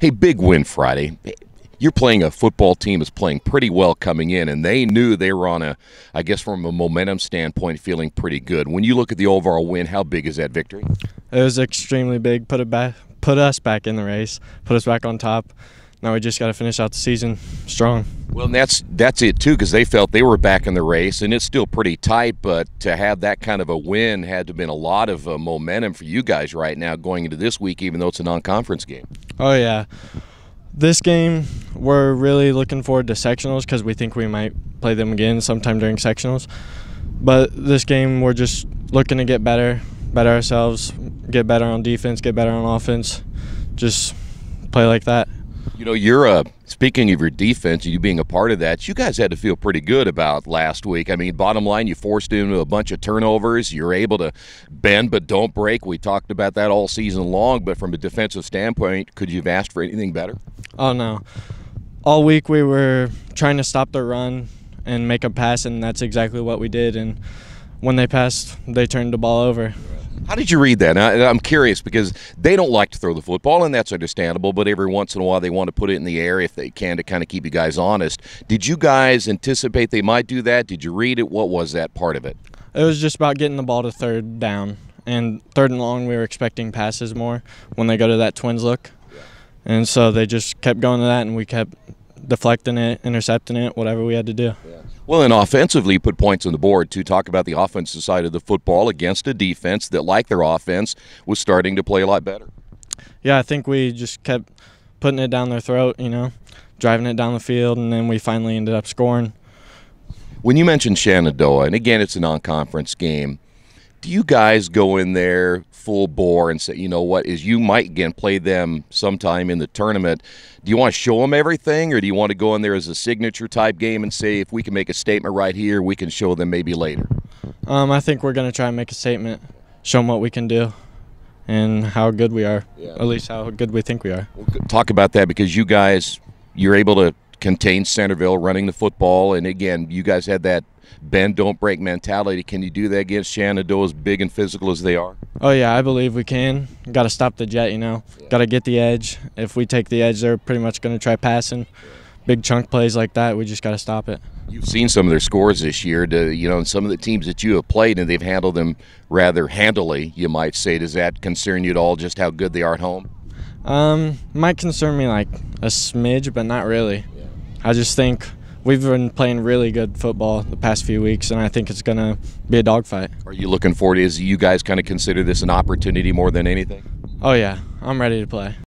Hey, big win Friday. You're playing a football team that's playing pretty well coming in, and they knew they were on a, I guess, from a momentum standpoint, feeling pretty good. When you look at the overall win, how big is that victory? It was extremely big. Put it back, put us back in the race, put us back on top. Now we just got to finish out the season strong. Well, and that's that's it too, because they felt they were back in the race, and it's still pretty tight. But to have that kind of a win had to have been a lot of uh, momentum for you guys right now going into this week, even though it's a non-conference game. Oh yeah, this game we're really looking forward to sectionals because we think we might play them again sometime during sectionals. But this game we're just looking to get better, better ourselves, get better on defense, get better on offense, just play like that. You know, you're uh, speaking of your defense, and you being a part of that. You guys had to feel pretty good about last week. I mean, bottom line, you forced into a bunch of turnovers. You're able to bend but don't break. We talked about that all season long. But from a defensive standpoint, could you have asked for anything better? Oh no, all week we were trying to stop the run and make a pass, and that's exactly what we did. And when they passed, they turned the ball over. How did you read that? I, am curious because they don't like to throw the football, and that's understandable. But every once in a while, they want to put it in the air if they can to kind of keep you guys honest. Did you guys anticipate they might do that? Did you read it? What was that part of it? It was just about getting the ball to third down, and third and long. We were expecting passes more when they go to that twins look, and so they just kept going to that, and we kept deflecting it, intercepting it, whatever we had to do. Yeah. Well, and offensively, put points on the board to talk about the offensive side of the football against a defense that, like their offense, was starting to play a lot better. Yeah, I think we just kept putting it down their throat, you know, driving it down the field, and then we finally ended up scoring. When you mentioned Shenandoah, and again, it's a non conference game, do you guys go in there full bore and say, you know what, is you might again play them sometime in the tournament? Do you want to show them everything, or do you want to go in there as a signature type game and say, if we can make a statement right here, we can show them maybe later? Um, I think we're going to try and make a statement, show them what we can do, and how good we are. Yeah. At least how good we think we are. We'll talk about that because you guys, you're able to contain Centerville running the football, and again, you guys had that bend don't break mentality. Can you do that against Shenandoah as big and physical as they are? Oh yeah, I believe we can. Got to stop the jet, you know. Yeah. Got to get the edge. If we take the edge, they're pretty much going to try passing. Big chunk plays like that, we just got to stop it. You've seen some of their scores this year, to, you know, and some of the teams that you have played, and they've handled them rather handily, you might say. Does that concern you at all, just how good they are at home? Um, might concern me like a smidge, but not really. I just think we've been playing really good football the past few weeks, and I think it's going to be a dogfight. Are you looking forward? to Is you guys kind of consider this an opportunity more than anything? Oh yeah, I'm ready to play.